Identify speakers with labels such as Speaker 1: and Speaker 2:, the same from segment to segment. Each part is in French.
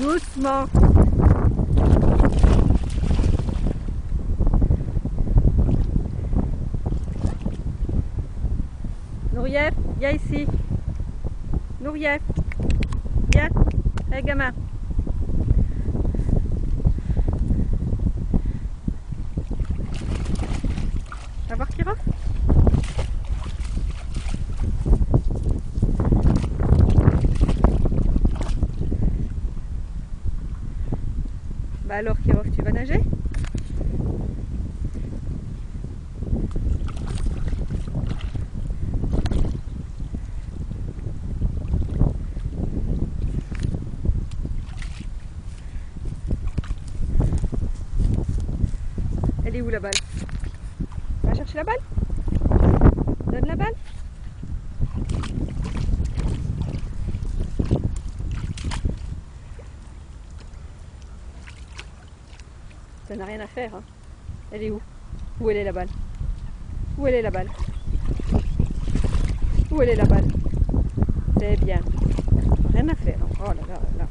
Speaker 1: Doucement. Nourieff, viens ici. Nourieff, viens. Hé gamin. Va voir Kirov Bah alors Kirov, tu vas nager Elle est où la balle? Va chercher la balle Donne la balle Ça n'a rien à faire. hein. Elle est où? Où elle est la balle? Où elle est la balle? Où elle est la balle? C'est bien. Rien à faire. Oh là là là là.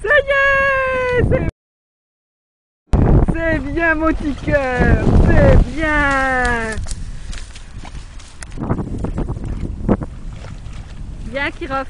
Speaker 1: Ça y est c'est- bien mon petit cœur C'est bien. Viens Kirov